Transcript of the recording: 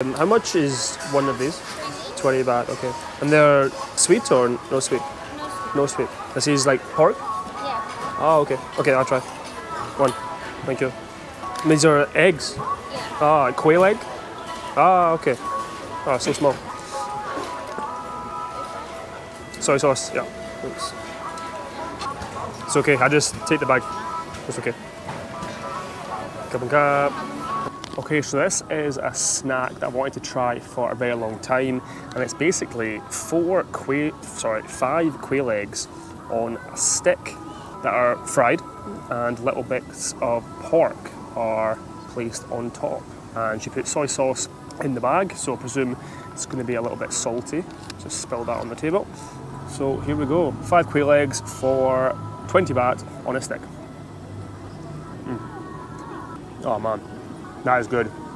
Um, how much is one of these? 20 baht, okay. And they're sweet or no sweet? No sweet. This is like pork? Yeah. Oh, okay. Okay, I'll try. One. Thank you. These are eggs? Yeah. Ah, quail egg? Ah, okay. Ah, so small. Soy sauce, yeah. Thanks. It's okay, I just take the bag. It's okay. Cup and cup. Okay, so this is a snack that I wanted to try for a very long time, and it's basically four quail, sorry, five quail eggs on a stick that are fried, and little bits of pork are placed on top. And she put soy sauce in the bag, so I presume it's going to be a little bit salty. Just spill that on the table. So here we go, five quail eggs for 20 baht on a stick. Mm. Oh man, that is good.